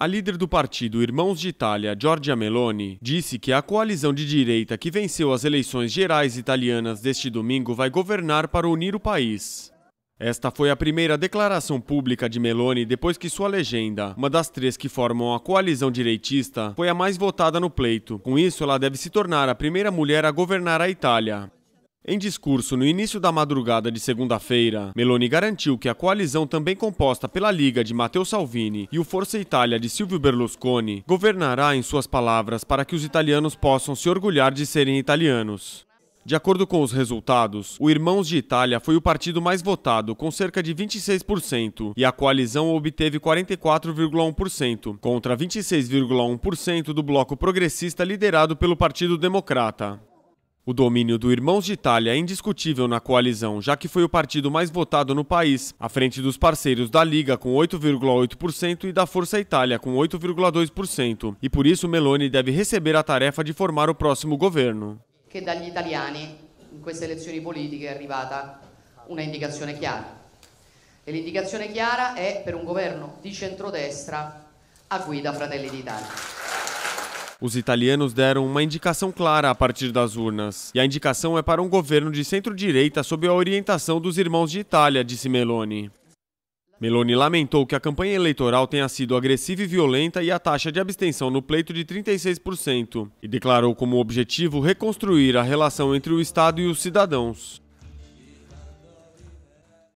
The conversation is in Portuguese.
A líder do partido Irmãos de Itália, Giorgia Meloni, disse que a coalizão de direita que venceu as eleições gerais italianas deste domingo vai governar para unir o país. Esta foi a primeira declaração pública de Meloni depois que sua legenda, uma das três que formam a coalizão direitista, foi a mais votada no pleito. Com isso, ela deve se tornar a primeira mulher a governar a Itália. Em discurso no início da madrugada de segunda-feira, Meloni garantiu que a coalizão também composta pela Liga de Matteo Salvini e o Força Itália de Silvio Berlusconi governará, em suas palavras, para que os italianos possam se orgulhar de serem italianos. De acordo com os resultados, o Irmãos de Itália foi o partido mais votado, com cerca de 26%, e a coalizão obteve 44,1%, contra 26,1% do bloco progressista liderado pelo Partido Democrata. O domínio do Irmãos de Itália é indiscutível na coalizão, já que foi o partido mais votado no país, à frente dos parceiros da Liga com 8,8% e da Força Itália com 8,2%, e por isso Meloni deve receber a tarefa de formar o próximo governo. Che dagli italiani in queste elezioni politiche è arrivata una indicazione chiara. E l'indicazione chiara è per un governo di centrodestra a guida Fratelli d'Italia. Os italianos deram uma indicação clara a partir das urnas. E a indicação é para um governo de centro-direita sob a orientação dos irmãos de Itália, disse Meloni. Meloni lamentou que a campanha eleitoral tenha sido agressiva e violenta e a taxa de abstenção no pleito de 36%, e declarou como objetivo reconstruir a relação entre o Estado e os cidadãos.